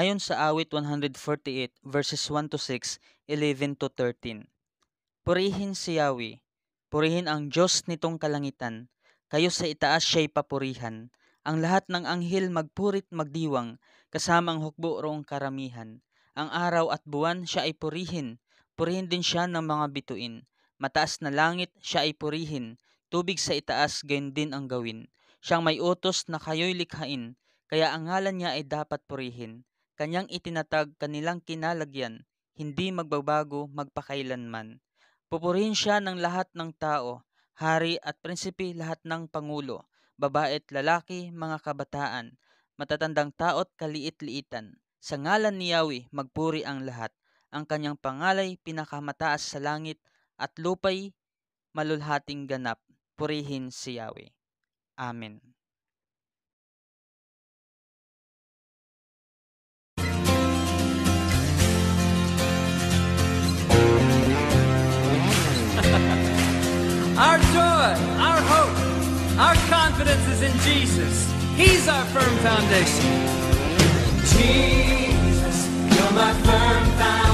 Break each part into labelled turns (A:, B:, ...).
A: Ayon sa awit 148 verses 1 to 6, 11 to 13. Purihin si Yahweh, purihin ang Diyos nitong kalangitan, kayo sa itaas siya'y papurihan. Ang lahat ng anghel magpurit magdiwang, kasama ang hukbo roong karamihan. Ang araw at buwan siya ay purihin, purihin din siya ng mga bituin. Mataas na langit siya ay purihin, tubig sa itaas gayon din ang gawin. Siyang may utos na kayo'y likhain, kaya ang ngalan niya ay dapat purihin. Kanyang itinatag kanilang kinalagyan, hindi magbabago magpakailanman. Pupurihin siya ng lahat ng tao, hari at prinsipe lahat ng pangulo, babae at lalaki, mga kabataan, matatandang tao't kaliit-liitan. Sa ngalan ni Yahweh magpuri ang lahat. Ang kanyang pangalay pinakamataas sa langit at lupay malulhating ganap. Purihin si Yahweh. Amen.
B: Our joy, our hope, our confidence is in Jesus. He's our firm foundation. Jesus, you're my firm foundation.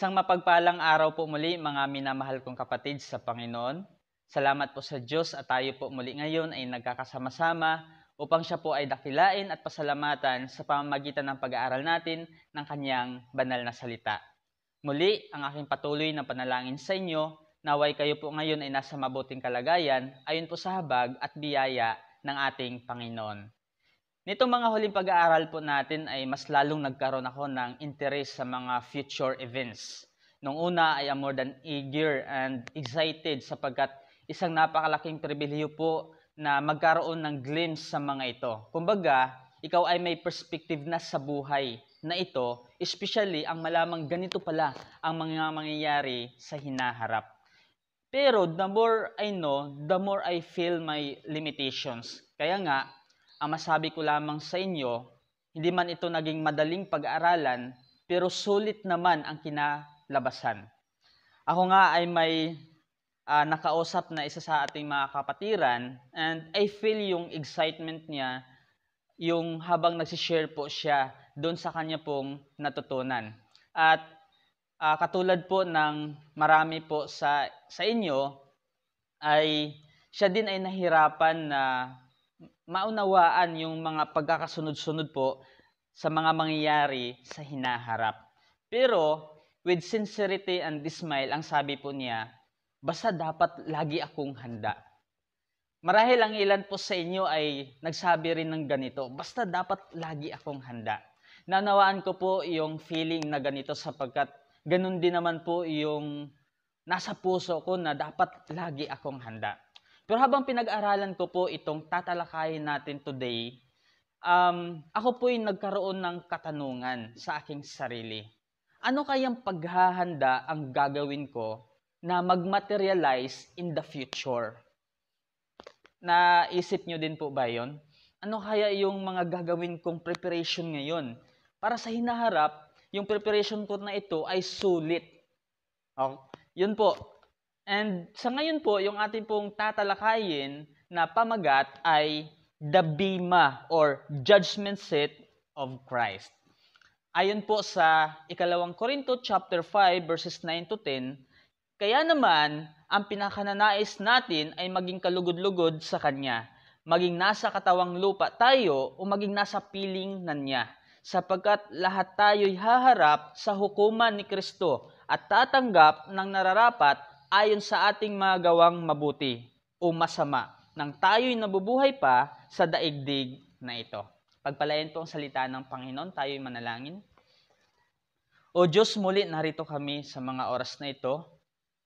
A: Isang mapagpalang araw po muli mga minamahal kong kapatid sa Panginoon. Salamat po sa Diyos at tayo po muli ngayon ay nagkakasama-sama upang siya po ay dakilain at pasalamatan sa pamamagitan ng pag-aaral natin ng kanyang banal na salita. Muli, ang aking patuloy na panalangin sa inyo, naway kayo po ngayon ay nasa mabuting kalagayan ayon po sa habag at biyaya ng ating Panginoon. Nitong mga huling pag-aaral po natin ay mas lalong nagkaroon ako ng interest sa mga future events. Nung una ay I'm more than eager and excited sapagkat isang napakalaking pribilehyo po na magkaroon ng glimpse sa mga ito. Kumbaga, ikaw ay may perspective na sa buhay na ito, especially ang malamang ganito pala ang mga mangyayari sa hinaharap. Pero the more I know, the more I feel my limitations. Kaya nga, ang masabi ko lamang sa inyo, hindi man ito naging madaling pag-aaralan, pero sulit naman ang kinalabasan. Ako nga ay may uh, nakausap na isa sa ating mga kapatiran and I feel yung excitement niya yung habang nagsishare po siya doon sa kanya pong natutunan. At uh, katulad po ng marami po sa, sa inyo, ay siya din ay nahirapan na maunawaan yung mga pagkakasunod-sunod po sa mga mangyayari sa hinaharap. Pero, with sincerity and smile, ang sabi po niya, basta dapat lagi akong handa. Marahil ang ilan po sa inyo ay nagsabi rin ng ganito, basta dapat lagi akong handa. Nanawaan ko po yung feeling na ganito sapagkat ganun din naman po yung nasa puso ko na dapat lagi akong handa. Pero habang pinag-aralan ko po itong tatalakayin natin today, um, ako po'y nagkaroon ng katanungan sa aking sarili. Ano kayang paghahanda ang gagawin ko na mag-materialize in the future? Naisip nyo din po ba yon? Ano kaya yung mga gagawin kong preparation ngayon? Para sa hinaharap, yung preparation ko na ito ay sulit. Okay? Yun po, And sa ngayon po, yung ating pong tatalakayin na pamagat ay the bima or judgment seat of Christ. Ayon po sa ikalawang Korinto chapter 5 verses 9 to 10, kaya naman ang pinakananais natin ay maging kalugod-lugod sa Kanya, maging nasa katawang lupa tayo o maging nasa piling na Niya, sapagkat lahat tayo'y haharap sa hukuman ni Kristo at tatanggap ng nararapat ayon sa ating mga gawang mabuti o masama nang tayo'y nabubuhay pa sa daigdig na ito. Pagpalayan po ang salita ng Panginoon, tayo'y manalangin. O Diyos, muli narito kami sa mga oras na ito.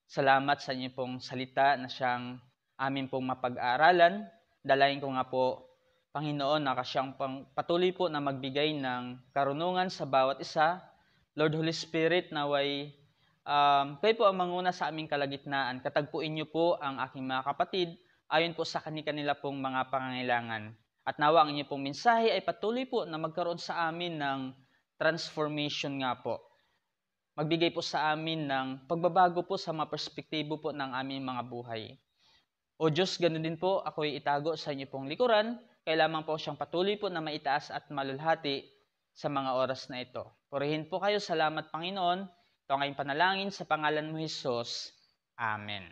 A: Salamat sa inyo pong salita na siyang amin pong mapag-aaralan. Dalayan ko nga po, Panginoon, na kasyang patuloy po na magbigay ng karunungan sa bawat isa. Lord Holy Spirit, naway Um, kayo po ang manguna sa aming kalagitnaan. Katagpuin niyo po ang aking mga kapatid ayon po sa kanikanila pong mga pangangailangan. At nawa ang inyong pong mensahe ay patuloy po na magkaroon sa amin ng transformation nga po. Magbigay po sa amin ng pagbabago po sa mga perspektibo po ng aming mga buhay. O Diyos, ganun din po, ako'y itago sa inyo pong likuran, kaya lamang po siyang patuloy po na maitaas at malulhati sa mga oras na ito. Purihin po kayo, salamat Panginoon, ito ang aking panalangin sa pangalan mo, Jesus. Amen.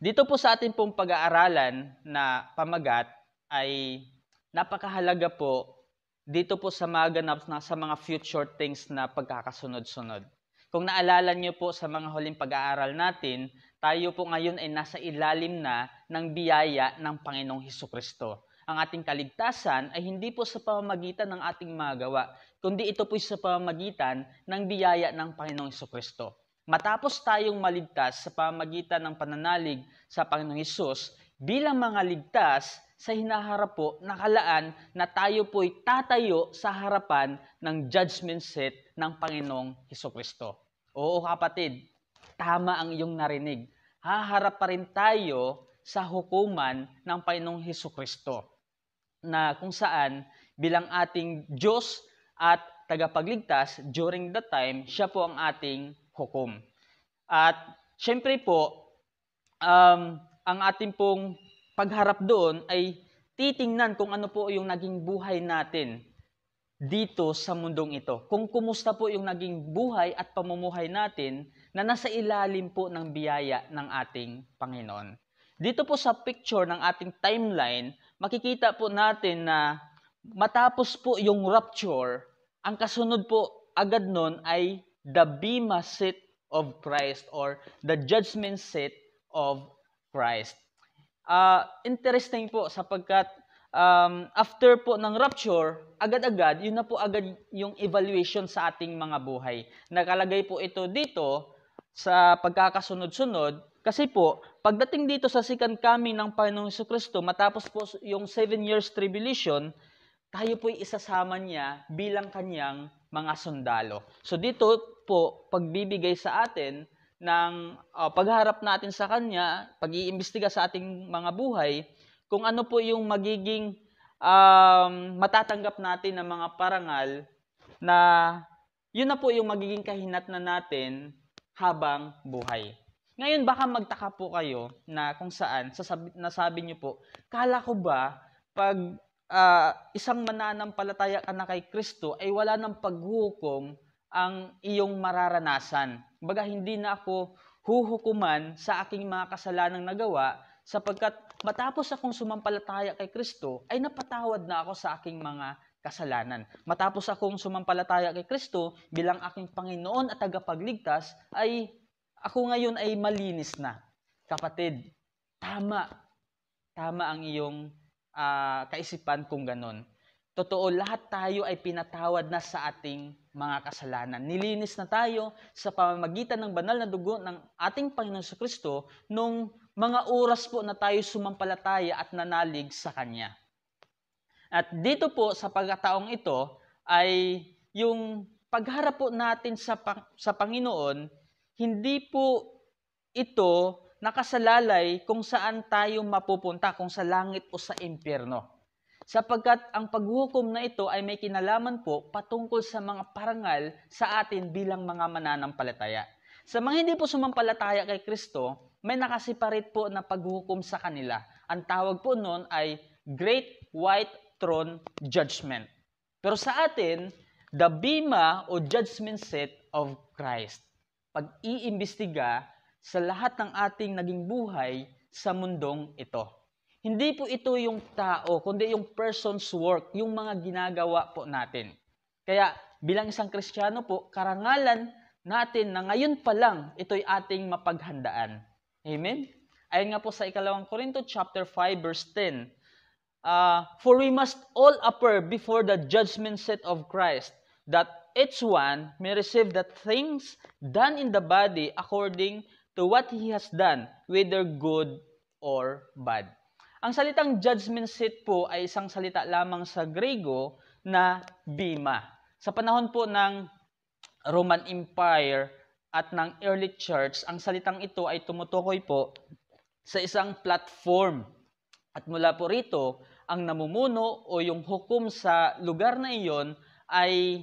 A: Dito po sa ating pong pag-aaralan na pamagat ay napakahalaga po dito po sa maganap na sa mga future things na pagkakasunod-sunod. Kung naalala niyo po sa mga huling pag-aaral natin, tayo po ngayon ay nasa ilalim na ng biyaya ng Panginoong Heso Kristo. Ang ating kaligtasan ay hindi po sa pamamagitan ng ating mga gawa, kundi ito po sa pamamagitan ng biyaya ng Panginoong Kristo. Matapos tayong maligtas sa pamamagitan ng pananalig sa Panginoong Hesus, bilang mga ligtas sa hinaharap po nakalaan na tayo po'y tatayo sa harapan ng judgment seat ng Panginoong Kristo. Oo kapatid, tama ang iyong narinig. Haharap pa rin tayo sa hukuman ng Panginoong Kristo na kung saan bilang ating Diyos at tagapagligtas during the time, siya po ang ating hukom. At syempre po, um, ang ating pong pagharap doon ay titingnan kung ano po yung naging buhay natin dito sa mundong ito. Kung kumusta po yung naging buhay at pamumuhay natin na nasa ilalim po ng biyaya ng ating Panginoon. Dito po sa picture ng ating timeline, makikita po natin na matapos po yung rapture, ang kasunod po agad nun ay the bema seat of Christ or the judgment seat of Christ. Uh, interesting po sapagkat um, after po ng rapture, agad-agad, yun na po agad yung evaluation sa ating mga buhay. Nakalagay po ito dito sa pagkakasunod-sunod kasi po, pagdating dito sa second coming ng Panginoong Kristo, matapos po yung seven years tribulation, tayo po'y isasama niya bilang kanyang mga sundalo. So dito po, pagbibigay sa atin ng uh, pagharap natin sa kanya, pag-iimbestiga sa ating mga buhay, kung ano po yung magiging um, matatanggap natin ng mga parangal na yun na po yung magiging kahinat na natin habang buhay. Ngayon, baka magtaka po kayo na kung saan, sasabi, nasabi niyo po, kala ko ba, pag uh, isang mananampalataya ka na kay Kristo, ay wala ng paghukom ang iyong mararanasan. Baga, hindi na ako huhukuman sa aking mga kasalanang nagawa sapagkat matapos akong sumampalataya kay Kristo, ay napatawad na ako sa aking mga kasalanan. Matapos akong sumampalataya kay Kristo bilang aking Panginoon at tagapagligtas, ay ako ngayon ay malinis na. Kapatid, tama. Tama ang iyong uh, kaisipan kung ganon. Totoo, lahat tayo ay pinatawad na sa ating mga kasalanan. Nilinis na tayo sa pamamagitan ng banal na dugo ng ating Panginoon sa Kristo nung mga oras po na tayo sumampalataya at nanalig sa Kanya. At dito po sa pagkataong ito ay yung pagharap po natin sa, sa Panginoon, hindi po ito nakasalalay kung saan tayo mapupunta, kung sa langit o sa impyerno. Sapagkat ang paghukom na ito ay may kinalaman po patungkol sa mga parangal sa atin bilang mga mananampalataya. Sa mga hindi po sumampalataya kay Kristo, may nakasiparit po na paghukom sa kanila. Ang tawag po noon ay Great White Throne Judgment. Pero sa atin, the bima o judgment seat of Christ. Pag-iimbestiga sa lahat ng ating naging buhay sa mundong ito. Hindi po ito yung tao, kundi yung person's work, yung mga ginagawa po natin. Kaya bilang isang Kristiyano po, karangalan natin na ngayon pa lang ito'y ating mapaghandaan. Amen? Ayon nga po sa ikalawang Korinto chapter 5 verse 10. Uh, For we must all appear before the judgment seat of Christ, that each one may receive the things done in the body according to what he has done, whether good or bad. Ang salitang judgment seat po ay isang salita lamang sa Grego na bima. Sa panahon po ng Roman Empire, at ng early church, ang salitang ito ay tumutukoy po sa isang platform. At mula po rito, ang namumuno o yung hukom sa lugar na iyon ay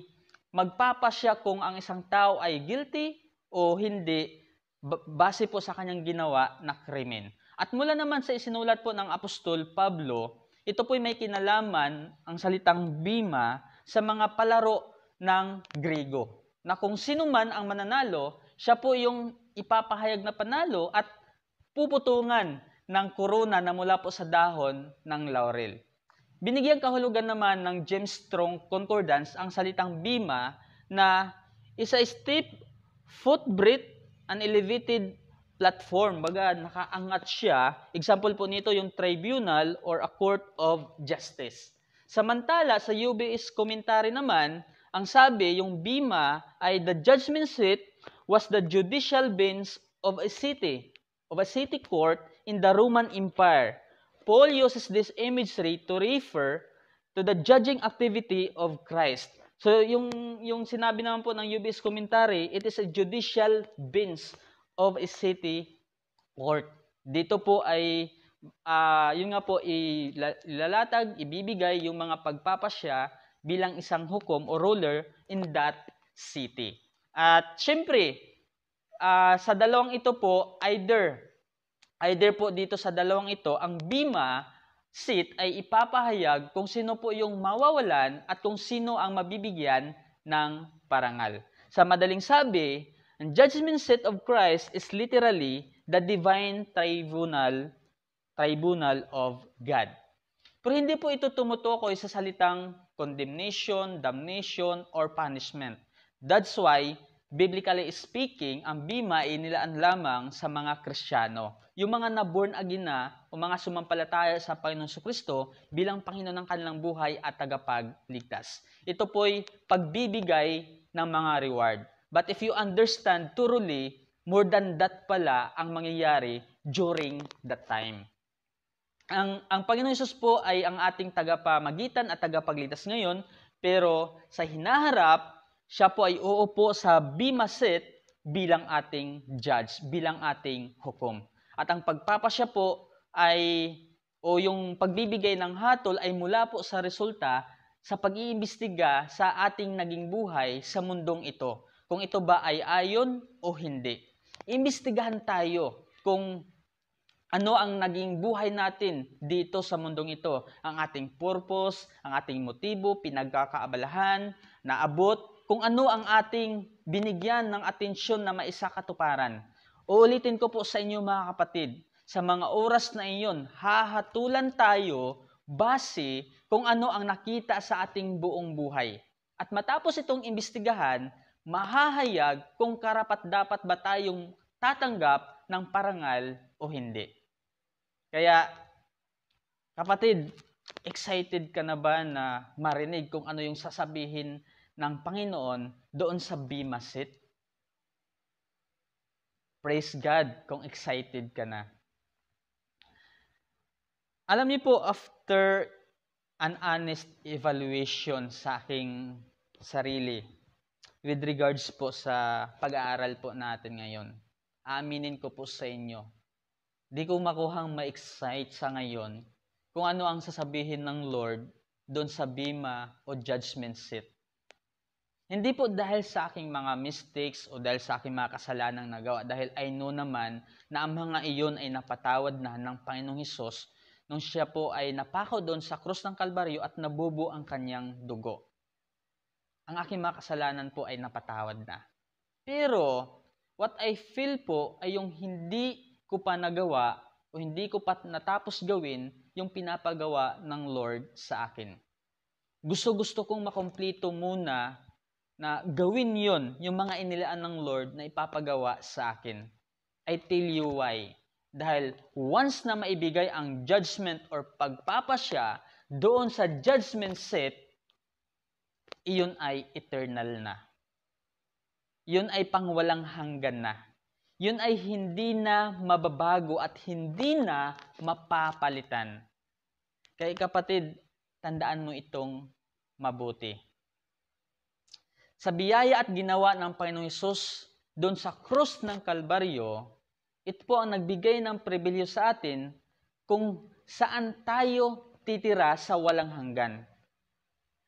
A: magpapasya kung ang isang tao ay guilty o hindi base po sa kanyang ginawa na krimen. At mula naman sa isinulat po ng Apostol Pablo, ito po may kinalaman ang salitang bima sa mga palaro ng Grigo na kung sino man ang mananalo, siya po yung ipapahayag na panalo at puputungan ng korona na mula po sa dahon ng laurel. Binigyan kahulugan naman ng James Strong Concordance ang salitang bima na isa steep footbridge an elevated platform. Baga, nakaangat siya. Example po nito yung tribunal or a court of justice. Samantala, sa UBS commentary naman, ang sabi, yung bima ay the judgment seat was the judicial bench of a city, of a city court in the Roman Empire. Paul uses this imagery to refer to the judging activity of Christ. So yung yung sinabi naman po ng UBS commentary, it is a judicial bench of a city court. Dito po ay uh, yun nga po ilalatag, ibibigay yung mga pagpapasya bilang isang hukom o ruler in that city. At syempre, uh, sa dalawang ito po, either, either po dito sa dalawang ito, ang bima seat ay ipapahayag kung sino po yung mawawalan at kung sino ang mabibigyan ng parangal. Sa madaling sabi, ang judgment seat of Christ is literally the divine tribunal tribunal of God. Pero hindi po ito tumutukoy sa salitang condemnation, damnation, or punishment. That's why biblically speaking, ang bima ay nilaan lamang sa mga Kristiyano. Yung mga na-born again na o mga sumampalataya sa Panginoon sa Kristo bilang Panginoon ng kanilang buhay at tagapagligtas. Ito po'y pagbibigay ng mga reward. But if you understand thoroughly, more than that pala ang mangyayari during that time. Ang, ang Panginoon Yesus po ay ang ating tagapamagitan at tagapagligtas ngayon, pero sa hinaharap, siya po ay uupo sa bima seat bilang ating judge, bilang ating hukom. At ang pagpapasya po ay o yung pagbibigay ng hatol ay mula po sa resulta sa pag-iimbestiga sa ating naging buhay sa mundong ito. Kung ito ba ay ayon o hindi. Imbestigahan tayo kung ano ang naging buhay natin dito sa mundong ito. Ang ating purpose, ang ating motibo, pinagkakaabalahan, naabot, kung ano ang ating binigyan ng atensyon na maisakatuparan. Uulitin ko po sa inyo mga kapatid, sa mga oras na iyon, hahatulan tayo base kung ano ang nakita sa ating buong buhay. At matapos itong imbestigahan, mahahayag kung karapat dapat ba tayong tatanggap ng parangal o hindi. Kaya, kapatid, excited ka na ba na marinig kung ano yung sasabihin ng Panginoon doon sa Bima Seat? Praise God kung excited ka na. Alam niyo po, after an honest evaluation sa aking sarili with regards po sa pag-aaral po natin ngayon, aaminin ko po sa inyo, di ko makuhang ma-excite sa ngayon kung ano ang sasabihin ng Lord doon sa bima o judgment seat. Hindi po dahil sa aking mga mistakes o dahil sa aking mga kasalanang nagawa, dahil I know naman na ang mga iyon ay napatawad na ng Panginoong Hesus nung siya po ay napako doon sa krus ng Kalbaryo at nabubo ang kanyang dugo. Ang aking mga kasalanan po ay napatawad na. Pero, what I feel po ay yung hindi ko pa nagawa o hindi ko pa natapos gawin yung pinapagawa ng Lord sa akin. Gusto-gusto kong makomplito muna na gawin yon yung mga inilaan ng Lord na ipapagawa sa akin. I tell you why. Dahil once na maibigay ang judgment or pagpapasya doon sa judgment seat, iyon ay eternal na. Yun ay pangwalang hanggan na. Yun ay hindi na mababago at hindi na mapapalitan. Kaya kapatid, tandaan mo itong mabuti sa biyaya at ginawa ng Panginoong Isus doon sa krus ng Kalbaryo, ito po ang nagbigay ng pribilyo sa atin kung saan tayo titira sa walang hanggan.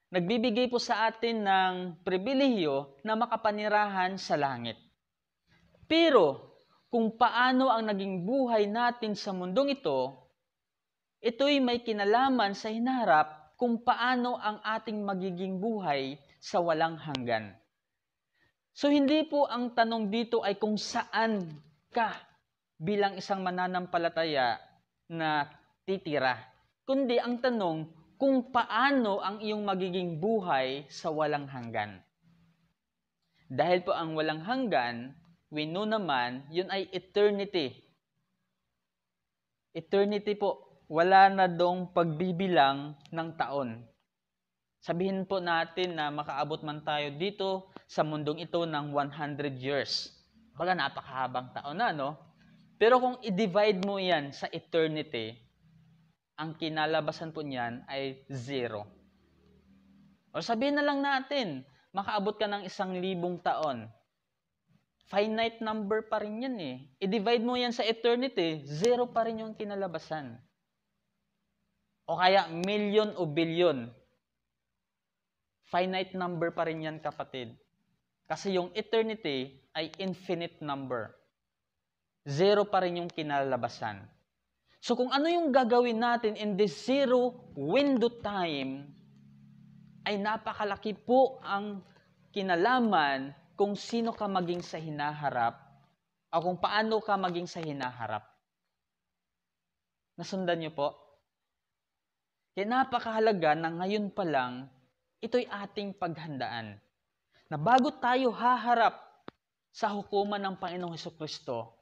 A: Nagbibigay po sa atin ng pribilehyo na makapanirahan sa langit. Pero kung paano ang naging buhay natin sa mundong ito, ito'y may kinalaman sa hinaharap kung paano ang ating magiging buhay sa walang hanggan. So hindi po ang tanong dito ay kung saan ka bilang isang mananampalataya na titira, kundi ang tanong kung paano ang iyong magiging buhay sa walang hanggan. Dahil po ang walang hanggan, we know naman, yun ay eternity. Eternity po, wala na dong pagbibilang ng taon. Sabihin po natin na makaabot man tayo dito sa mundong ito ng 100 years. Baga napakahabang taon na, no? Pero kung i-divide mo yan sa eternity, ang kinalabasan po niyan ay zero. O sabihin na lang natin, makaabot ka ng isang libong taon. Finite number pa rin yan eh. I-divide mo yan sa eternity, zero pa rin yung kinalabasan. O kaya million o billion finite number pa rin yan kapatid. Kasi yung eternity ay infinite number. Zero pa rin yung kinalabasan. So kung ano yung gagawin natin in this zero window time, ay napakalaki po ang kinalaman kung sino ka maging sa hinaharap o kung paano ka maging sa hinaharap. Nasundan niyo po? Kaya napakahalaga na ngayon pa lang, ito'y ating paghandaan. Na bago tayo haharap sa hukuman ng Panginoong Heso Kristo,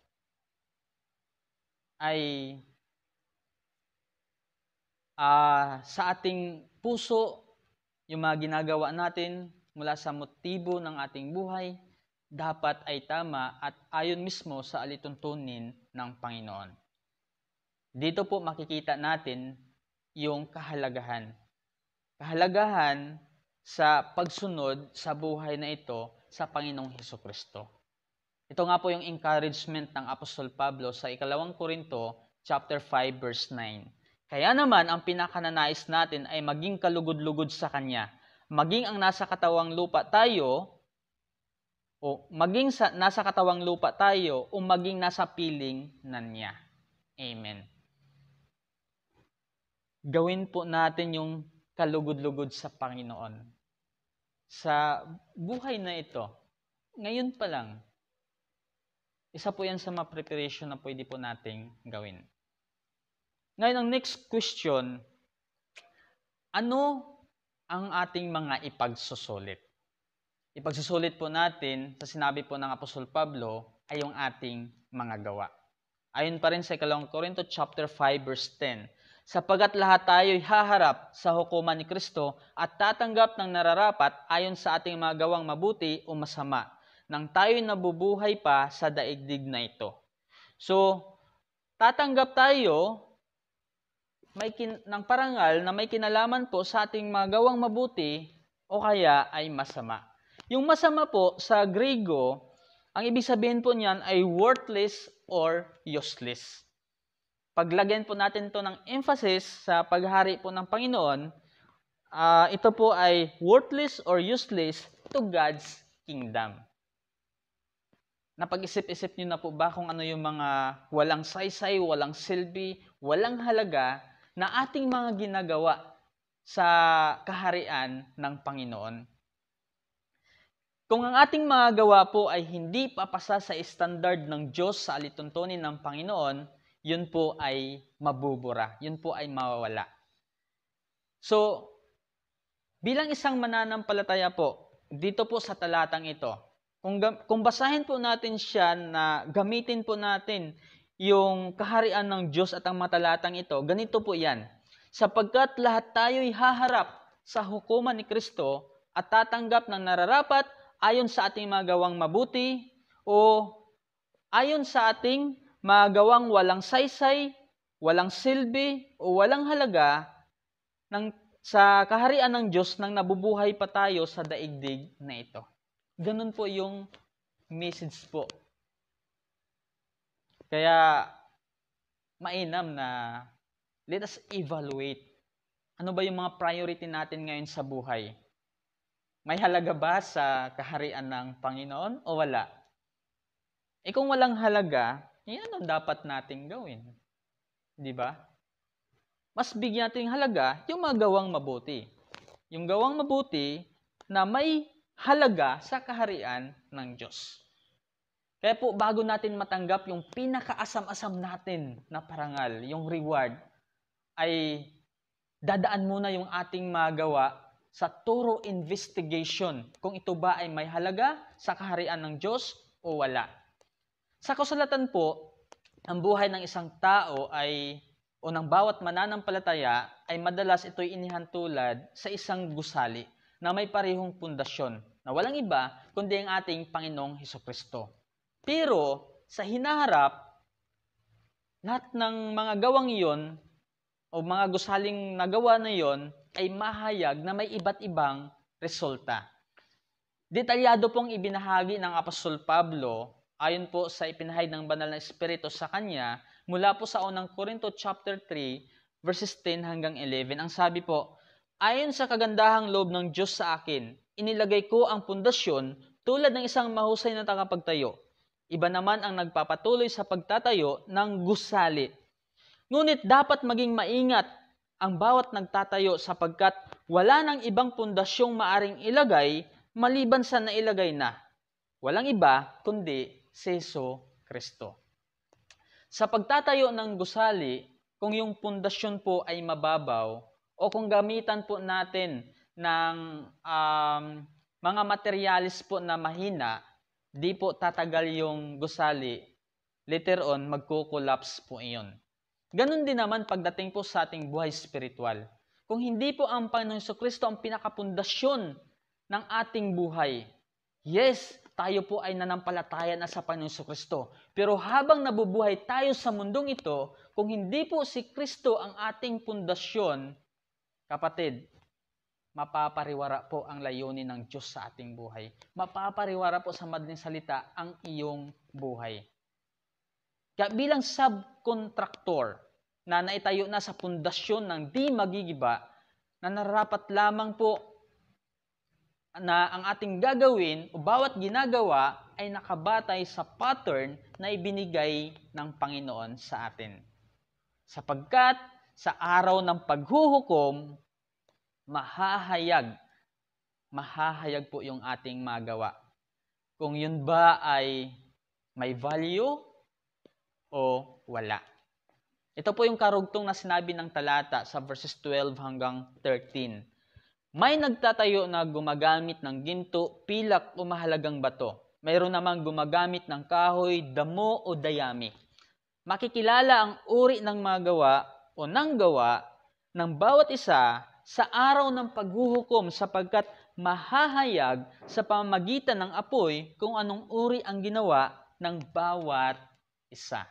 A: ay uh, sa ating puso, yung mga ginagawa natin mula sa motibo ng ating buhay, dapat ay tama at ayon mismo sa alituntunin ng Panginoon. Dito po makikita natin yung kahalagahan. Kahalagahan sa pagsunod sa buhay na ito sa Panginoong Heso Kristo. Ito nga po yung encouragement ng Apostol Pablo sa ikalawang Korinto, chapter 5, verse 9. Kaya naman, ang pinakananais natin ay maging kalugod-lugod sa Kanya. Maging ang nasa katawang lupa tayo, o maging sa, nasa katawang lupa tayo, o maging nasa piling na Niya. Amen gawin po natin yung kalugod-lugod sa Panginoon. Sa buhay na ito, ngayon pa lang, isa po yan sa mga preparation na pwede po nating gawin. Ngayon, ang next question, ano ang ating mga ipagsusulit? Ipagsusulit po natin sa sinabi po ng Apostol Pablo ay yung ating mga gawa. Ayon pa rin sa ikalawang Korinto chapter 5 verse 10, sapagat lahat tayo'y haharap sa hukuman ni Kristo at tatanggap ng nararapat ayon sa ating mga gawang mabuti o masama, nang tayo'y nabubuhay pa sa daigdig na ito. So, tatanggap tayo may kin- ng parangal na may kinalaman po sa ating mga gawang mabuti o kaya ay masama. Yung masama po sa Grego, ang ibig sabihin po niyan ay worthless or useless paglagyan po natin to ng emphasis sa paghari po ng Panginoon, uh, ito po ay worthless or useless to God's kingdom. Napag-isip-isip niyo na po ba kung ano yung mga walang saysay, walang silbi, walang halaga na ating mga ginagawa sa kaharian ng Panginoon? Kung ang ating mga gawa po ay hindi papasa sa standard ng Diyos sa alituntunin ng Panginoon, yun po ay mabubura. Yun po ay mawawala. So, bilang isang mananampalataya po, dito po sa talatang ito, kung, kung basahin po natin siya na gamitin po natin yung kaharian ng Diyos at ang matalatang ito, ganito po yan. Sapagkat lahat tayo'y haharap sa hukuman ni Kristo at tatanggap ng nararapat ayon sa ating mga gawang mabuti o ayon sa ating magawang walang saysay, walang silbi, o walang halaga ng, sa kaharian ng Diyos nang nabubuhay pa tayo sa daigdig na ito. Ganun po yung message po. Kaya, mainam na let us evaluate. Ano ba yung mga priority natin ngayon sa buhay? May halaga ba sa kaharian ng Panginoon o wala? Eh kung walang halaga, yan ang dapat nating gawin. Di ba? Mas bigyan natin halaga yung mga gawang mabuti. Yung gawang mabuti na may halaga sa kaharian ng Diyos. Kaya po, bago natin matanggap yung pinakaasam-asam natin na parangal, yung reward, ay dadaan muna yung ating magawa sa thorough investigation kung ito ba ay may halaga sa kaharian ng Diyos o wala. Sa kasulatan po, ang buhay ng isang tao ay o ng bawat mananampalataya ay madalas ito'y inihantulad sa isang gusali na may parehong pundasyon na walang iba kundi ang ating Panginoong Heso Kristo. Pero sa hinaharap, lahat ng mga gawang iyon o mga gusaling nagawa na iyon ay mahayag na may iba't ibang resulta. Detalyado pong ibinahagi ng Apostol Pablo ayon po sa ipinahayag ng banal na Espiritu sa kanya, mula po sa unang Korinto chapter 3, verses 10 hanggang 11, ang sabi po, Ayon sa kagandahang loob ng Diyos sa akin, inilagay ko ang pundasyon tulad ng isang mahusay na tagapagtayo. Iba naman ang nagpapatuloy sa pagtatayo ng gusali. Ngunit dapat maging maingat ang bawat nagtatayo sapagkat wala nang ibang pundasyong maaring ilagay maliban sa nailagay na. Walang iba kundi si Jesu Kristo. Sa pagtatayo ng gusali, kung yung pundasyon po ay mababaw o kung gamitan po natin ng um, mga materialis po na mahina, di po tatagal yung gusali. Later on, magkukulaps po iyon. Ganon din naman pagdating po sa ating buhay spiritual. Kung hindi po ang Panginoon Kristo ang pinakapundasyon ng ating buhay, yes, tayo po ay nanampalataya na sa Panginoon Kristo. Pero habang nabubuhay tayo sa mundong ito, kung hindi po si Kristo ang ating pundasyon, kapatid, mapapariwara po ang layunin ng Diyos sa ating buhay. Mapapariwara po sa madaling salita ang iyong buhay. Kaya bilang subcontractor na naitayo na sa pundasyon ng di magigiba, na narapat lamang po na ang ating gagawin o bawat ginagawa ay nakabatay sa pattern na ibinigay ng Panginoon sa atin. Sapagkat sa araw ng paghuhukom, mahahayag, mahahayag po yung ating magawa. Kung yun ba ay may value o wala. Ito po yung karugtong na sinabi ng talata sa verses 12 hanggang 13 may nagtatayo na gumagamit ng ginto, pilak o mahalagang bato. Mayroon namang gumagamit ng kahoy, damo o dayami. Makikilala ang uri ng mga gawa o ng gawa ng bawat isa sa araw ng paghuhukom sapagkat mahahayag sa pamagitan ng apoy kung anong uri ang ginawa ng bawat isa.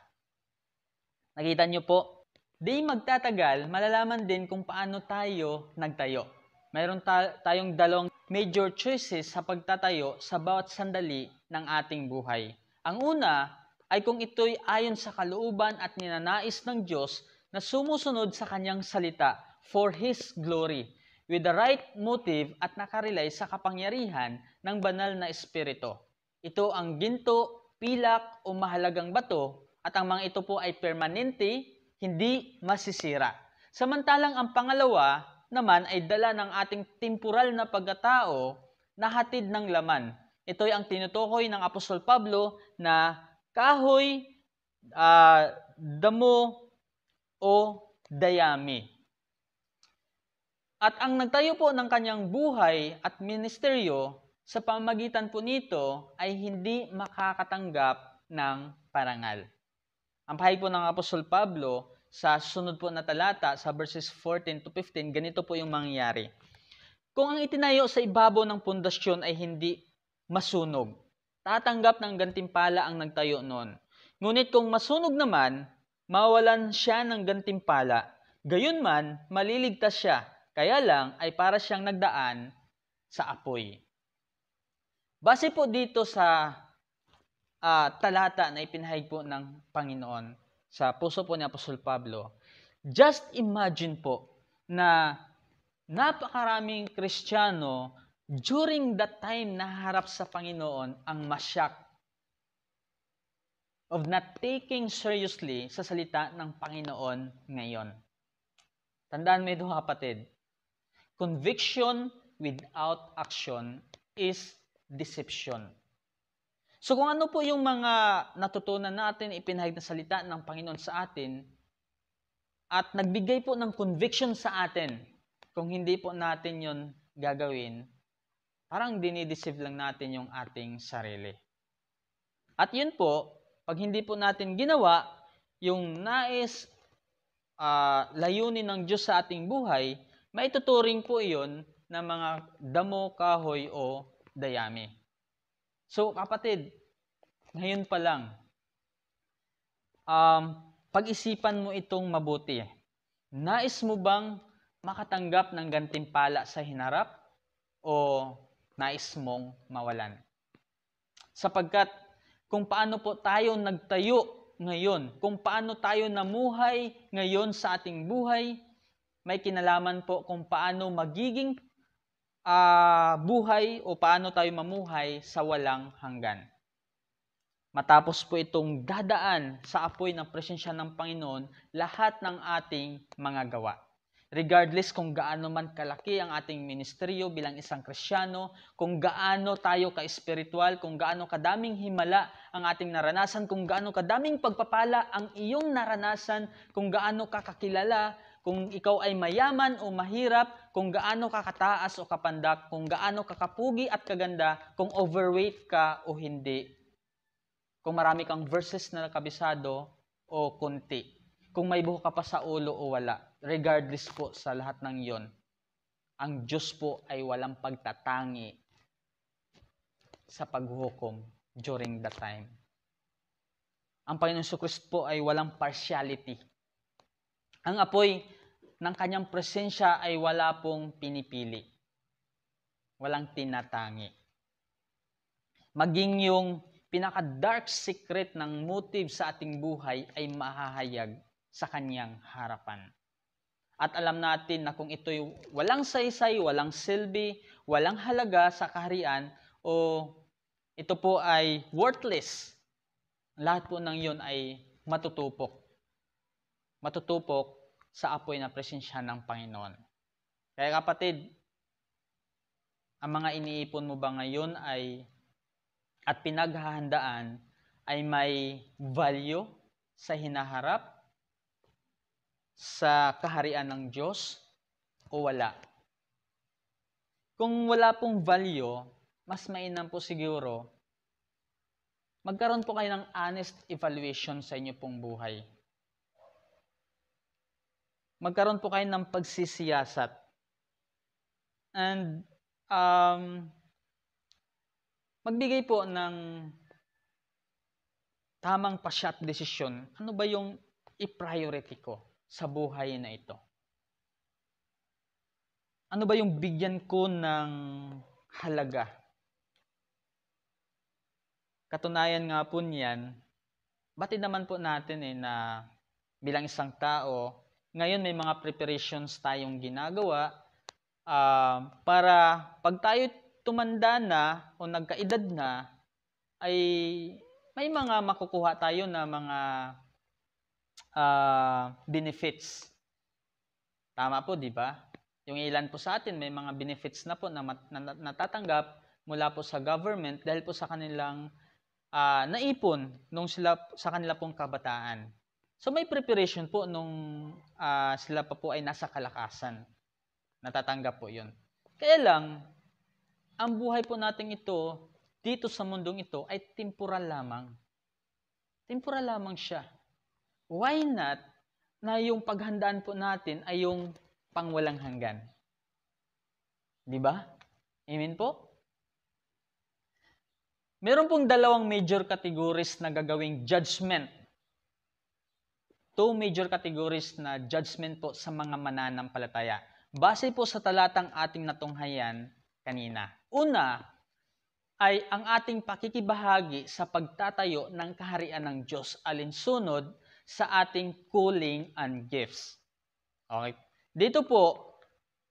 A: Nakita niyo po, di magtatagal, malalaman din kung paano tayo nagtayo mayroon ta- tayong dalawang major choices sa pagtatayo sa bawat sandali ng ating buhay. Ang una ay kung ito'y ayon sa kalooban at ninanais ng Diyos na sumusunod sa kanyang salita for His glory with the right motive at nakarelay sa kapangyarihan ng banal na espiritu. Ito ang ginto, pilak o mahalagang bato at ang mga ito po ay permanente, hindi masisira. Samantalang ang pangalawa naman ay dala ng ating temporal na pagkatao na hatid ng laman. Ito ay ang tinutukoy ng Apostol Pablo na kahoy, uh, damo, o dayami. At ang nagtayo po ng kanyang buhay at ministeryo sa pamagitan po nito ay hindi makakatanggap ng parangal. Ang pahay po ng Apostol Pablo sa sunod po na talata, sa verses 14 to 15, ganito po yung mangyayari. Kung ang itinayo sa ibabaw ng pundasyon ay hindi masunog, tatanggap ng gantimpala ang nagtayo noon. Ngunit kung masunog naman, mawalan siya ng gantimpala. Gayon man, maliligtas siya. Kaya lang ay para siyang nagdaan sa apoy. Base po dito sa uh, talata na ipinahig po ng Panginoon, sa puso po ni Apostol Pablo, just imagine po na napakaraming Kristiyano during that time na harap sa Panginoon ang masyak of not taking seriously sa salita ng Panginoon ngayon. Tandaan mo ito kapatid, conviction without action is deception. So kung ano po yung mga natutunan natin, ipinahig na salita ng Panginoon sa atin, at nagbigay po ng conviction sa atin, kung hindi po natin yon gagawin, parang dinideceive lang natin yung ating sarili. At yun po, pag hindi po natin ginawa, yung nais uh, layunin ng Diyos sa ating buhay, maituturing po iyon ng mga damo, kahoy o dayami. So, kapatid, ngayon pa lang, um, pag-isipan mo itong mabuti. Nais mo bang makatanggap ng gantimpala sa hinarap o nais mong mawalan? Sapagkat kung paano po tayo nagtayo ngayon, kung paano tayo namuhay ngayon sa ating buhay, may kinalaman po kung paano magiging uh, buhay o paano tayo mamuhay sa walang hanggan. Matapos po itong dadaan sa apoy ng presensya ng Panginoon, lahat ng ating mga gawa. Regardless kung gaano man kalaki ang ating ministeryo bilang isang Krisyano, kung gaano tayo ka-espiritual, kung gaano kadaming himala ang ating naranasan, kung gaano kadaming pagpapala ang iyong naranasan, kung gaano kakakilala, kung ikaw ay mayaman o mahirap, kung gaano kakataas o kapandak, kung gaano kakapugi at kaganda, kung overweight ka o hindi, kung marami kang verses na kabisado o kunti. Kung may buhok ka pa sa ulo o wala. Regardless po sa lahat ng yon, ang Diyos po ay walang pagtatangi sa paghuhukom during the time. Ang Panginoon Kristo po ay walang partiality. Ang apoy ng kanyang presensya ay wala pong pinipili. Walang tinatangi. Maging yung pinaka-dark secret ng motive sa ating buhay ay mahahayag sa kanyang harapan. At alam natin na kung ito'y walang saysay, walang silbi, walang halaga sa kaharian, o ito po ay worthless, lahat po ng iyon ay matutupok. Matutupok sa apoy na presensya ng Panginoon. Kaya kapatid, ang mga iniipon mo ba ngayon ay at pinaghahandaan ay may value sa hinaharap, sa kaharian ng Diyos, o wala? Kung wala pong value, mas mainam po siguro, magkaroon po kayo ng honest evaluation sa inyo pong buhay. Magkaroon po kayo ng pagsisiyasat. And um, magbigay po ng tamang pa-shot decision. Ano ba yung i-priority ko sa buhay na ito? Ano ba yung bigyan ko ng halaga? Katunayan nga po niyan, batid naman po natin eh na bilang isang tao, ngayon may mga preparations tayong ginagawa uh, para pag tayo tumanda na o nagkaedad na, ay may mga makukuha tayo na mga uh, benefits. Tama po, di ba? Yung ilan po sa atin, may mga benefits na po na, mat, na natatanggap mula po sa government dahil po sa kanilang uh, naipon nung sila sa kanila pong kabataan. So may preparation po nung uh, sila pa po ay nasa kalakasan. Natatanggap po 'yun. Kaya lang ang buhay po natin ito, dito sa mundong ito, ay temporal lamang. Temporal lamang siya. Why not na yung paghandaan po natin ay yung pangwalang hanggan? Di ba? Amen po? Meron pong dalawang major categories na gagawing judgment. Two major categories na judgment po sa mga mananampalataya. Base po sa talatang ating natunghayan kanina. Una ay ang ating pakikibahagi sa pagtatayo ng kaharian ng Diyos alinsunod sa ating calling and gifts. Okay. Dito po,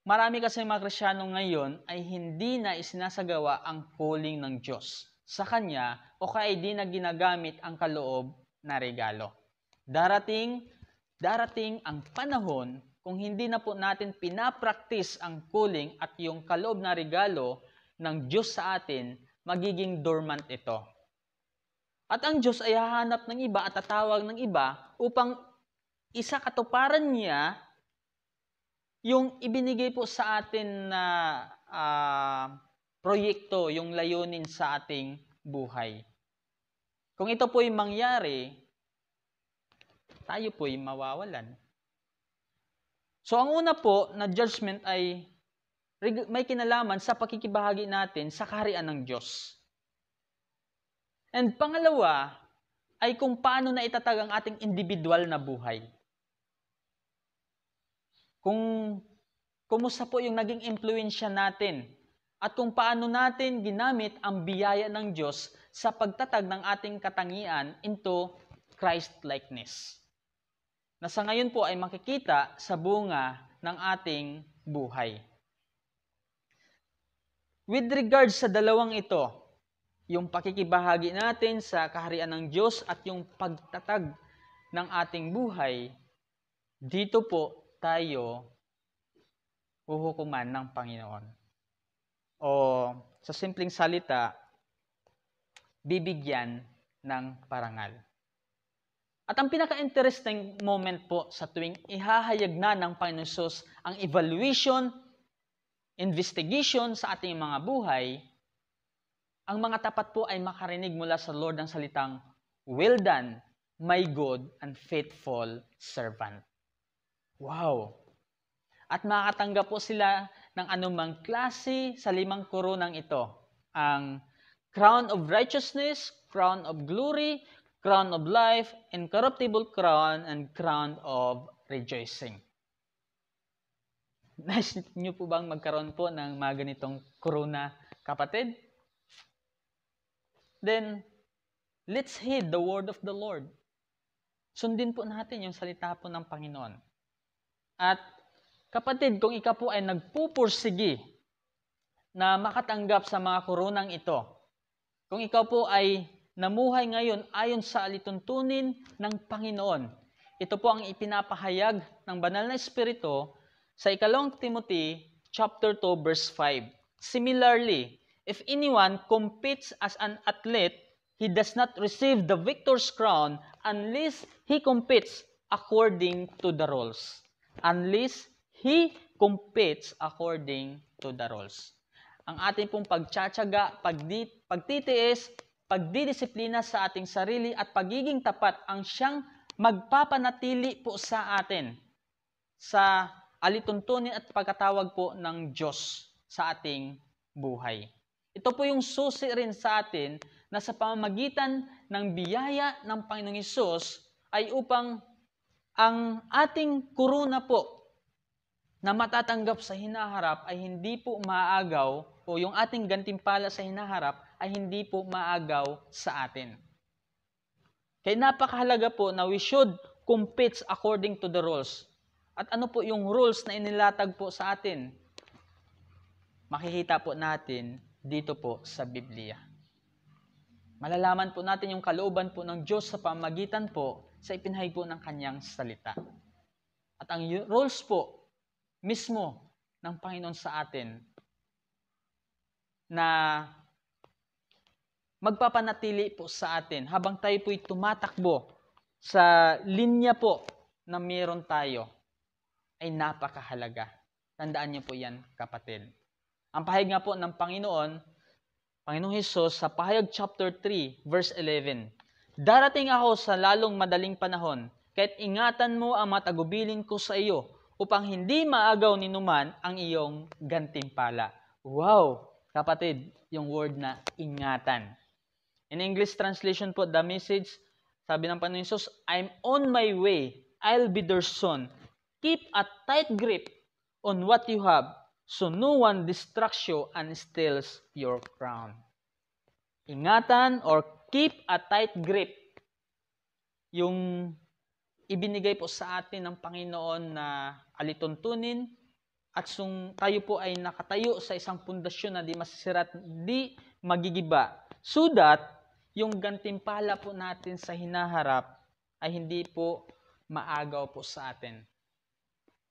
A: marami kasi mga Krisyano ngayon ay hindi na isinasagawa ang calling ng Diyos sa Kanya o kaya di na ginagamit ang kaloob na regalo. Darating, darating ang panahon kung hindi na po natin pinapraktis ang calling at yung kaloob na regalo ng Diyos sa atin, magiging dormant ito. At ang Diyos ay hahanap ng iba at tatawag ng iba upang isa katuparan niya yung ibinigay po sa atin na uh, proyekto, yung layunin sa ating buhay. Kung ito po'y mangyari, tayo po'y mawawalan. So ang una po na judgment ay may kinalaman sa pakikibahagi natin sa kaharian ng Diyos. And pangalawa, ay kung paano na itatag ang ating individual na buhay. Kung kumusta po yung naging impluensya natin at kung paano natin ginamit ang biyaya ng Diyos sa pagtatag ng ating katangian into Christ-likeness. Na sa ngayon po ay makikita sa bunga ng ating buhay. With regards sa dalawang ito, yung pakikibahagi natin sa kaharian ng Diyos at yung pagtatag ng ating buhay, dito po tayo huhukuman ng Panginoon. O sa simpleng salita, bibigyan ng parangal. At ang pinaka-interesting moment po sa tuwing ihahayag na ng Panginoon ang evaluation, investigation sa ating mga buhay, ang mga tapat po ay makarinig mula sa Lord ng salitang, Well done, my good and faithful servant. Wow! At makakatanggap po sila ng anumang klase sa limang koronang ito. Ang crown of righteousness, crown of glory, crown of life, incorruptible crown, and crown of rejoicing. Nais niyo po bang magkaroon po ng mga ganitong corona, kapatid? Then, let's heed the word of the Lord. Sundin po natin yung salita po ng Panginoon. At kapatid, kung ikaw po ay nagpupursigi na makatanggap sa mga koronang ito, kung ikaw po ay namuhay ngayon ayon sa alituntunin ng Panginoon, ito po ang ipinapahayag ng banal na Espiritu sa ikalawang Timothy chapter 2 verse 5. Similarly, if anyone competes as an athlete, he does not receive the victor's crown unless he competes according to the rules. Unless he competes according to the rules ang ating pong pagtsatsaga, pagdi, pagtitiis, pagdidisiplina sa ating sarili at pagiging tapat ang siyang magpapanatili po sa atin sa alituntunin at pagkatawag po ng Diyos sa ating buhay. Ito po yung susi rin sa atin na sa pamamagitan ng biyaya ng Panginoong Isus ay upang ang ating kuruna po na matatanggap sa hinaharap ay hindi po maagaw o yung ating gantimpala sa hinaharap ay hindi po maagaw sa atin. Kaya napakahalaga po na we should compete according to the rules. At ano po yung rules na inilatag po sa atin? Makikita po natin dito po sa Biblia. Malalaman po natin yung kalooban po ng Diyos sa pamagitan po sa ipinahig po ng kanyang salita. At ang rules po mismo ng Panginoon sa atin na magpapanatili po sa atin habang tayo po'y tumatakbo sa linya po na meron tayo ay napakahalaga. Tandaan niyo po yan, kapatid. Ang pahayag nga po ng Panginoon, Panginoong Hesus, sa pahayag chapter 3, verse 11, Darating ako sa lalong madaling panahon, kahit ingatan mo ang matagubilin ko sa iyo, upang hindi maagaw ni numan ang iyong gantimpala. Wow! Kapatid, yung word na ingatan. In English translation po, the message, sabi ng Panginoon Jesus, I'm on my way. I'll be there soon. Keep a tight grip on what you have so no one distracts you and steals your crown. Ingatan or keep a tight grip. Yung ibinigay po sa atin ng Panginoon na alituntunin, at sung tayo po ay nakatayo sa isang pundasyon na di masisira at di magigiba so that yung gantimpala po natin sa hinaharap ay hindi po maagaw po sa atin.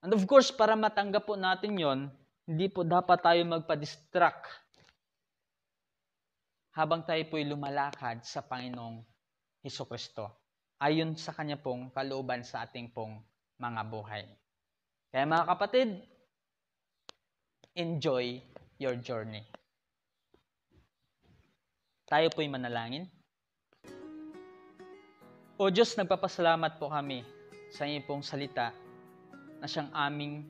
A: And of course, para matanggap po natin yon, hindi po dapat tayo magpa-distract habang tayo po'y lumalakad sa Panginoong Heso Kristo ayon sa Kanya pong kalooban sa ating pong mga buhay. Kaya mga kapatid, enjoy your journey. Tayo po'y manalangin. O Diyos, nagpapasalamat po kami sa inyo pong salita na siyang aming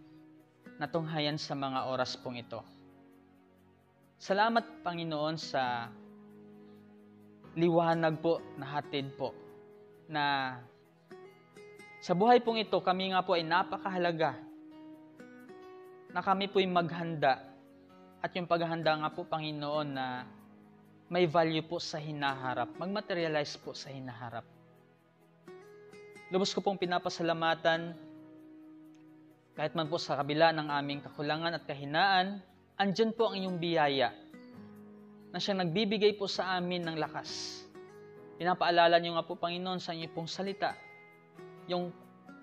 A: natunghayan sa mga oras pong ito. Salamat, Panginoon, sa liwanag po na hatid po na sa buhay pong ito, kami nga po ay napakahalaga na kami po'y maghanda at yung paghahanda nga po, Panginoon, na may value po sa hinaharap, magmaterialize po sa hinaharap. Lubos ko pong pinapasalamatan kahit man po sa kabila ng aming kakulangan at kahinaan, andyan po ang iyong biyaya na siyang nagbibigay po sa amin ng lakas. Pinapaalala niyo nga po, Panginoon, sa inyo pong salita, yung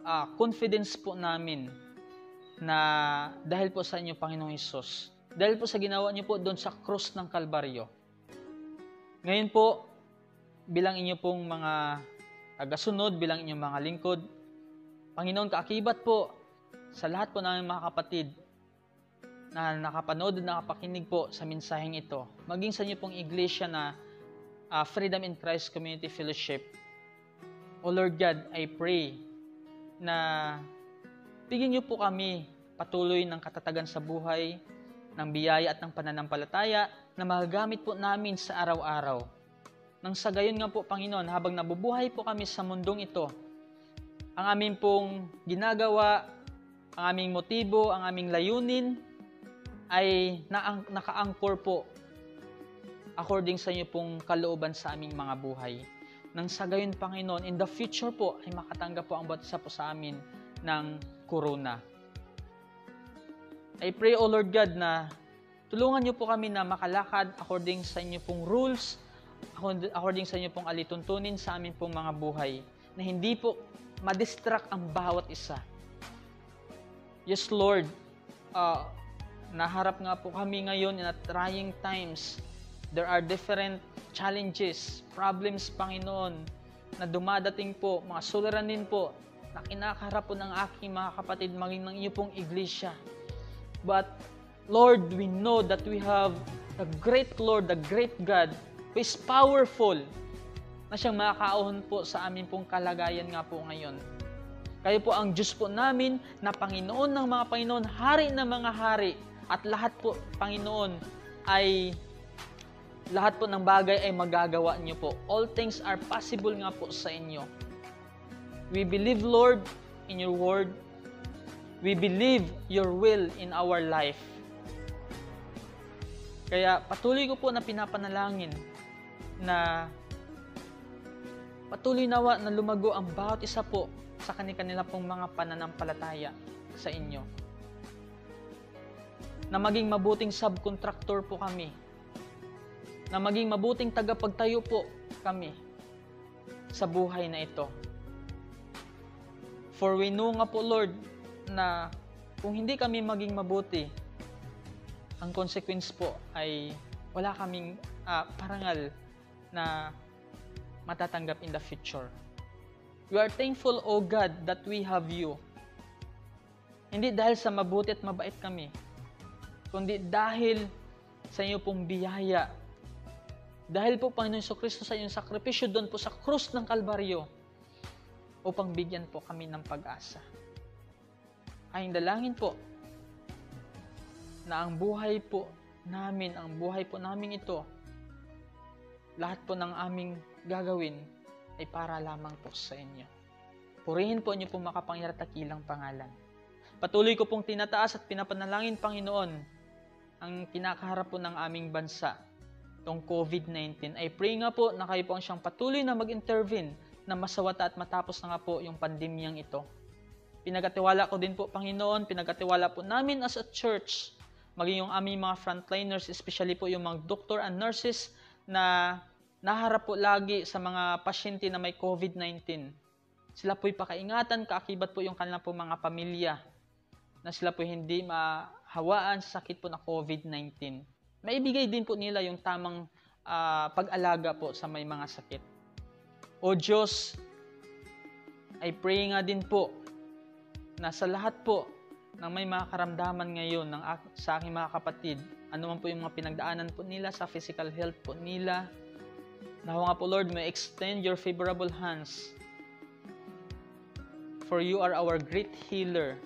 A: ah, confidence po namin na dahil po sa inyo, Panginoong Isus, dahil po sa ginawa niyo po doon sa krus ng Kalbaryo. Ngayon po, bilang inyo pong mga tagasunod, bilang inyong mga lingkod, Panginoon, kaakibat po sa lahat po namin mga kapatid na nakapanood at nakapakinig po sa mensaheng ito, maging sa inyo pong iglesia na ah, Freedom in Christ Community Fellowship. O Lord God, I pray na bigyan niyo po kami patuloy ng katatagan sa buhay, ng biyaya at ng pananampalataya na magagamit po namin sa araw-araw. Nang sa gayon nga po, Panginoon, habang nabubuhay po kami sa mundong ito, ang aming pong ginagawa, ang aming motibo, ang aming layunin, ay naka-anchor po according sa inyo pong kalooban sa aming mga buhay. Nang sa gayon, Panginoon, in the future po ay makatanggap po ang bawat isa po sa amin ng corona. I pray, O Lord God, na tulungan niyo po kami na makalakad according sa inyo pong rules, according sa inyo pong alituntunin sa amin pong mga buhay, na hindi po madistract ang bawat isa. Yes, Lord, uh, naharap nga po kami ngayon in a trying times. There are different challenges, problems, Panginoon, na dumadating po, mga suliranin po, na kinakaharap po ng aking mga kapatid, maging ng iyo pong iglesia. But, Lord, we know that we have the great Lord, the great God, who is powerful, na siyang makakaahon po sa amin pong kalagayan nga po ngayon. Kayo po ang Diyos po namin na Panginoon ng mga Panginoon, Hari ng mga Hari, at lahat po, Panginoon, ay lahat po ng bagay ay magagawa niyo po. All things are possible nga po sa inyo. We believe, Lord, in your word. We believe your will in our life. Kaya patuloy ko po na pinapanalangin na patuloy nawa na lumago ang bawat isa po sa kanilang pong mga pananampalataya sa inyo. Na maging mabuting subcontractor po kami. Na maging mabuting tagapagtayo po kami sa buhay na ito. For we know nga po, Lord, na kung hindi kami maging mabuti, ang consequence po ay wala kaming ah, parangal na matatanggap in the future. We are thankful, O God, that we have you. Hindi dahil sa mabuti at mabait kami, kundi dahil sa inyo pong biyaya. Dahil po, Panginoon Yeso Kristo, sa inyong sakripisyo doon po sa krus ng Kalbaryo upang bigyan po kami ng pag-asa. Ay dalangin po na ang buhay po namin, ang buhay po namin ito, lahat po ng aming gagawin ay para lamang po sa inyo. Purihin po niyo po makapangyar at takilang pangalan. Patuloy ko pong tinataas at pinapanalangin, Panginoon, ang kinakaharap po ng aming bansa, tong COVID-19. I pray nga po na kayo po ang siyang patuloy na mag-intervene na masawata at matapos na nga po yung pandemyang ito. Pinagatiwala ko din po, Panginoon, pinagatiwala po namin as a church, maging yung aming mga frontliners, especially po yung mga doctor and nurses na naharap po lagi sa mga pasyente na may COVID-19. Sila po'y pakaingatan, kaakibat po yung kanilang po mga pamilya na sila po hindi mahawaan sa sakit po na COVID-19. Maibigay din po nila yung tamang ah, pag-alaga po sa may mga sakit. O Diyos, I pray nga din po na sa lahat po ng may mga karamdaman ngayon ng, sa aking mga kapatid, ano man po yung mga pinagdaanan po nila sa physical health po nila, Nawa nga po Lord, may extend your favorable hands. For you are our great healer.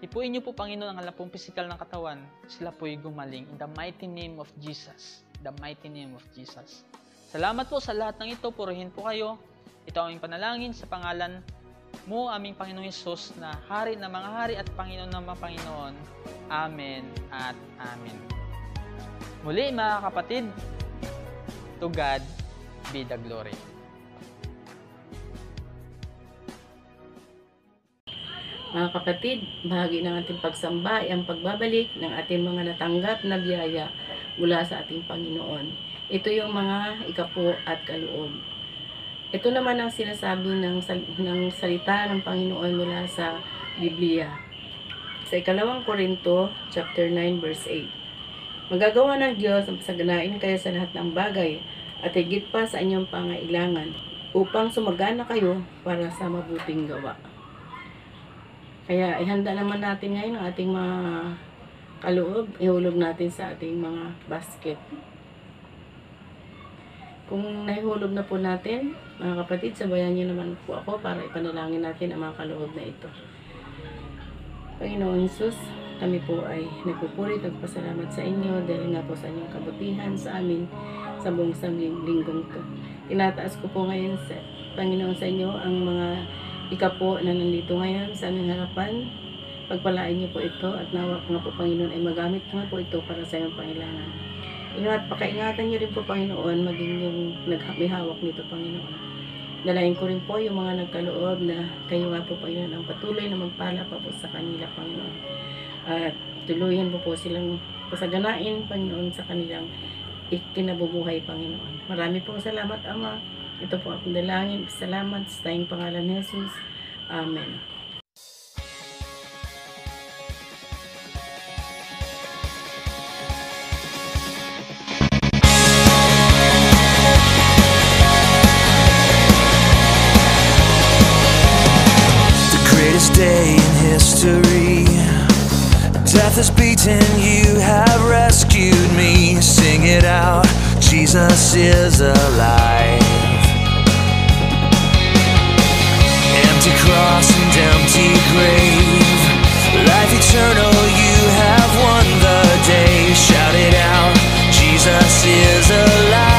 A: Ipuin niyo po, Panginoon, ang alam pong physical ng katawan. Sila po'y gumaling. In the mighty name of Jesus. The mighty name of Jesus. Salamat po sa lahat ng ito. Purihin po kayo. Ito ang aming panalangin sa pangalan mo, aming Panginoong Yesus, na Hari ng mga Hari at Panginoon ng mga Panginoon. Amen at Amen. Muli mga kapatid, to God be the glory.
C: Mga kapatid, bahagi ng ating pagsamba ay ang pagbabalik ng ating mga natanggap na biyaya mula sa ating Panginoon. Ito yung mga ikapo at kaloob. Ito naman ang sinasabi ng, ng salita ng Panginoon mula sa Biblia. Sa ikalawang Korinto, chapter 9, verse 8. Magagawa ng Diyos ang pasaganain kayo sa lahat ng bagay at higit pa sa inyong pangailangan upang sumagana kayo para sa mabuting gawa. Kaya ihanda naman natin ngayon ang ating mga kaloob, ihulog natin sa ating mga basket. Kung nahihulog na po natin, mga kapatid, sabayan niyo naman po ako para ipanalangin natin ang mga kaloob na ito. Panginoong Jesus, kami po ay nagpupuri at nagpasalamat sa inyo dahil nga po sa inyong kabutihan sa amin sa buong saming linggong to. Tinataas ko po ngayon sa Panginoon sa inyo ang mga ikapo na nandito ngayon sa aming harapan. Pagpalain niyo po ito at nawa nga po Panginoon ay magamit nga po ito para sa iyong pangailangan. Ingat, pakaingatan niyo rin po Panginoon maging yung nag- may hawak nito Panginoon. Dalayan ko rin po yung mga nagkaloob na kayo nga po Panginoon ang patuloy na magpala pa po sa kanila Panginoon. At tuluyan po po silang pasaganain Panginoon sa kanilang ikinabubuhay Panginoon. Marami pong salamat Ama. Ito po akong dalangin. Salamat sa tayong pangalan Jesus. Amen.
B: day in history. Death has beaten, you have rescued me. Sing it out, Jesus is alive. Empty cross and empty grave. Life eternal, you have won the day. Shout it out, Jesus is alive.